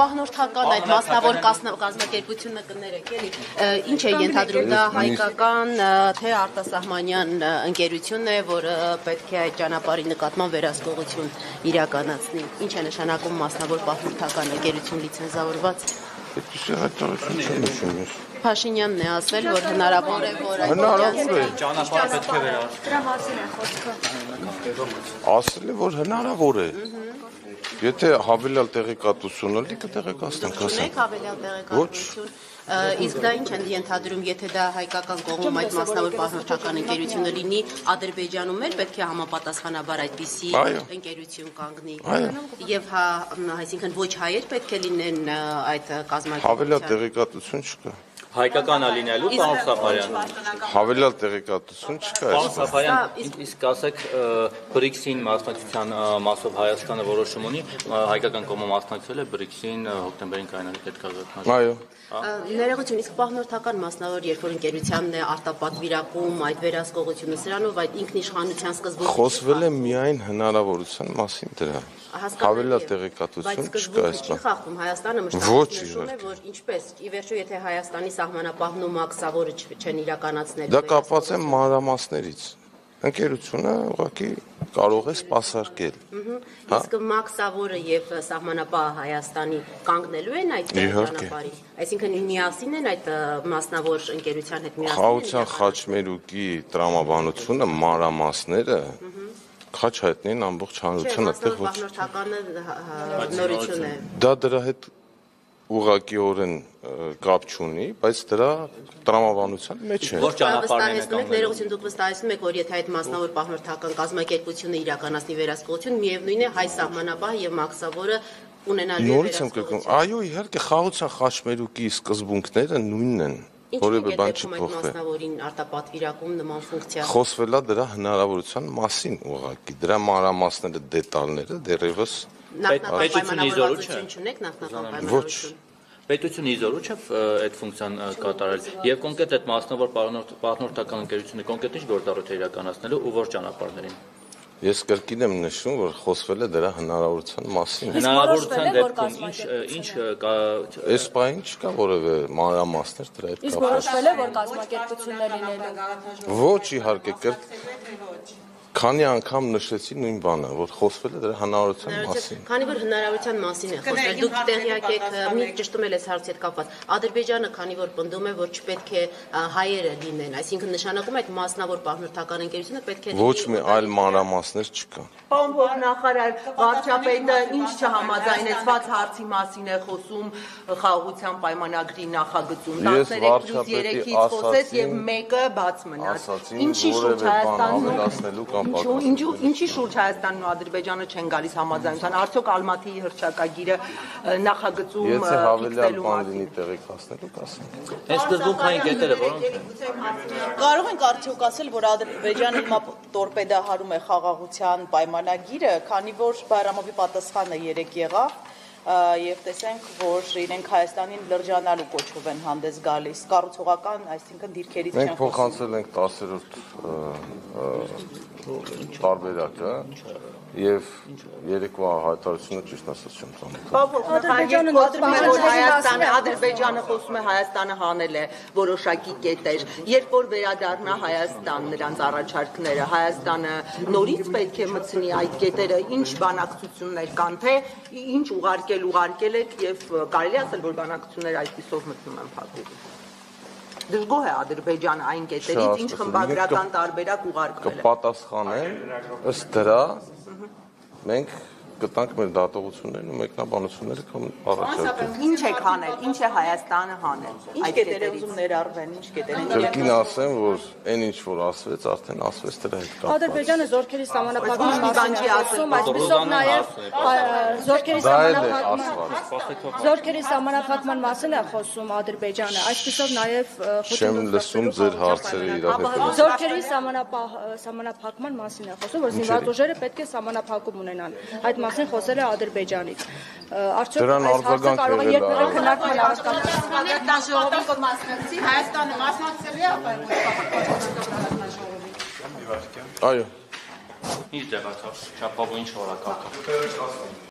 պահնորդական այդ մասնավոր կազմա- կազմակերպությունը կներեք էլի ինչ է ենթադրում դա հայկական թե արտասահմանյան ը, ընկերություն է որը պետք է այդ ճանապարհի նկատմամբ վերահսկողություն իրականացնի ինչ է նշանակում մասնավոր պահնորդական ընկերություն լիցենզավորված? Այդպեսի հայտարարություն չեմ նշում ես։ Փաշինյանն է ասել որ հնարավոր է որ այդ Հնարավոր է։ Ճանապարհը պետք է վերա։ Դրա մասին է խոսքը։ Ասել է որ հնարավոր է։ Եթե հավելյալ տեղեկատվություն ունի, կտեղեկացնենք, ասենք։ Ունեք հավելյալ տեղեկատվություն իսկ դա ինչ են ենթադրում, եթե դա հայկական կողմում այդ մասնավոր պահնորդական ընկերությունը լինի, Ադրբեջանում էլ պետք է համապատասխանաբար այդպիսի ընկերություն կանգնի։ Եվ հա, այսինքն ոչ հայեր պետք է լինեն այդ Հավելյալ կազմակերպության։ տեղեկատվություն չկա։ Հայկականը լինելու պարոն Սաֆարյան։ Հավելյալ տեղեկատվություն չկա Պարոն այս։ Սաֆարյան, Իսկ- իսկ ասեք BRICS-ին մասնակցության մասով Հայաստանը որոշում ունի, հայկական կողմը մասնակցել է BRICS-ին հոկտեմբերին կայանալիք հետ կազմակերպման։ Այո։ Ա, Ներողություն, իսկ պահնորդական մասնավոր, երբ որ ընկերությանն է արտապատվիրակում, այդ վերահսկողությունը սրանով այդ ինքնիշխանության սկզբունքը Խոսվել է միայն հնարավորության մասին դրա։ Ավելի տեղեկատվություն չկա այս բան։ Բայց խախտում Հայաստանը մշտապես է, որ ինչպես ի վերջո եթե Հայաստանի սահմանապահնում ակսավորը չեն իրականացնելու։ Դա կապված է մանրամասներից։ Ընկերությունը ուղղակի կարող է սпасարկել։ հա։ Իսկ մաքսավորը եւ սահմանապահ Հայաստանի կանգնելու են այդ ճանապարհին։ Այսինքն միասին են այդ մասնավոր ընկերության հետ միասին։ Խաղության խաչմերուկի տրամաբանությունը մանրամասները քաչ հայտնին ամբողջ հանրությունը այդտեղ մասնավոր ոչ պահնորդականը հա, հա, նորություն է դա դրա հետ ուղղակիորեն կապ չունի, բայց դրա տրամաբանության մեջ է։ Որ ճանապարհն է եք, ներողություն դուք վստահեցնում եք, որ եթե այդ մասնավոր պահնորդական կազմակերպությունը իրականացնի վերահսկողություն, միևնույն է հայ սահմանապահ եւ մաքսավորը ունենալու է Նորից եմ կրկնում, այո, իհարկե խաղաղության խաչմերուկի սկզբունքները նույնն են։ Ինչ Որևէ է բան չփոխվել։ մասնավորին արտապատվիրակում նման ֆունկցիա։ Խոսվելա դրա հնարավորության մասին ուղղակի։ Դրա մանրամասները, դետալները դեռևս Նախնական պետությունի զորու չէ։ պայմանավորվածություն չունեք, նախնական ոչ պայմանավորություն։ Պետությունը իզորու չէ այդ ֆունկցիան կատարել եւ կոնկրետ այդ մասնավոր պահնորդական ընկերությունը կոնկրետ ինչ գործառույթ է իրականացնելու ու որ ճանապարհներին։ ես կրկին եմ նշում, որ խոսվել է դրա հնարավորության մասին։ Հնարավորության դեպքում ինչ ինչ կա Այս բային չկա որևէ մանրամասներ դրա հետ Իսկ կապված։ որոշվել է, որ կազմակերպություններ լինելու։ Ոչ իհարկե կրկ քանի անգամ նշեցի նույն բանը, որ խոսվել է դրա հնարավորության մասին։ Քանի որ հնարավորության մասին է խոսվել, դուք տեղյակ եք, մի ճշտում էլ ես հարցի հետ կապված։ Ադրբեջանը քանի որ պնդում է, որ չպետք է հայերը լինեն, այսինքն նշանակում է այդ մասնավոր պահնորդական ընկերությունը պետք է Ոչ մի այլ մանրամասներ չկա։ Պարոն փոխնախարար, վարչապետը ինչ չհամաձայնեցված հարցի մասին է խոսում խաղաղության պայմանագրի նախագծում։ Ես 13 պլյուս վարչապետի 3-ից խոսեց եւ մեկը բաց մնաց։ Ինչի շուրջ որևէ ինչու ինչու ինչի շուրջ Հայաստանն ու Ադրբեջանը չեն գալիս համաձայնության։ Արդյոք Ալմատիի հրճակագիրը նախագծում Եթե հավելյալ բան լինի տեղեկացնելու կասենք։ Այս սկզբունքային կետերը որոնք են։ Կարող ենք արդյոք ասել, որ Ադրբեջանը հիմա տորպեդահարում է խաղաղության պայմանագիրը, քանի որ Բայրամովի պատասխանը երեք եղավ ա, եւ տեսենք, որ իրենք Հայաստանին լրջանալու կոչով են հանդես գալիս։ Կառուցողական, այսինքն դիրքերից Մենք չեն խոսում։ փոխանցել ենք 10-րդ տարբերակը եւ երեկվա հայտարարությունը ճիշտ ասած չեմ ծանոթ։ Ադրբեջանը խոսում է, որ Հայաստանը, Ադրբեջանը խոսում է Հայաստանը հանել է որոշակի կետեր։ Երբ որ վերադառնա Հայաստան նրանց առաջարկները, Հայաստանը նորից պետք է մտցնի այդ կետերը, ինչ բանակցություններ կան, թե ինչ ուղարկել ուղարկել եք եւ կարելի ասել, որ բանակցությունները այսպիսով մտնում են փակուղի։ Դժգոհ է Ադրբեջանը այն կետերից, ինչ խմբագրական տարբերակ ուղարկվել է։ կպատասխանեն ըստ դրա մենք կտանք մեր դատողություններն ու մեկնաբանությունները կամ առաջարկենք։ Ինչ եք հանել, ինչ է Հայաստանը հանել Ինչ այդ կետեր է կետերից։ ուզում ներառվեն, ինչ կետեր են։ Կրկին ասեմ, որ այն ինչ որ ասվեց, արդեն ասվեց դրա հետ կապված։ Ադրբեջանը զորքերի բան չի ասում, այսպեսով նաև զորքերի ասված։ Զորքերի սահմանափակման մասին է խոսում Ադրբեջանը, այսպեսով նաև Չեմ լսում ձեր հարցերը իրար հետ։ Զորքերի սահմանապահ սահմանափակման մասին է խոսում, որ զինված ուժերը պետք է սահմանափակում ունենան։ Այդ մասին խոսել է Ադրբեջանից։ Արդյոք Դրան այս հարցը արձագանք կարող է եղել է, երբևէ քննարկվել առարկա։ Հայաստան ժողովին կմասնակցի, Հայաստանը մասնակցել է ապա Այո։ Ինչ դեղացավ, չափով ինչ որակապ։